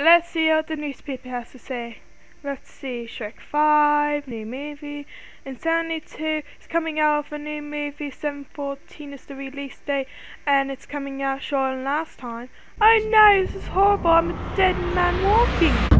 Right, let's see what the newspaper has to say. Let's see, Shrek 5, new movie. Insanity 2 is coming out of a new movie, 714 is the release date, and it's coming out shorter than last time. Oh no, this is horrible, I'm a dead man walking.